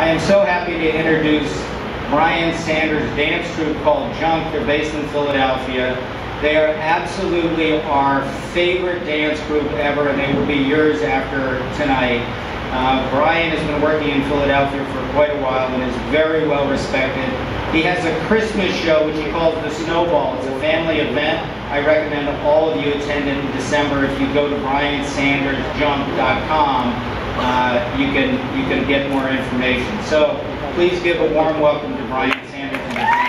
I am so happy to introduce Brian Sanders' dance troupe called Junk. They're based in Philadelphia. They are absolutely our favorite dance group ever, and they will be yours after tonight. Uh, Brian has been working in Philadelphia for quite a while and is very well respected. He has a Christmas show which he calls the Snowball. It's a family event. I recommend all of you attend in December. If you go to briansandersjunk.com, uh, you can you can get more information. So please give a warm welcome to Brian Sanders.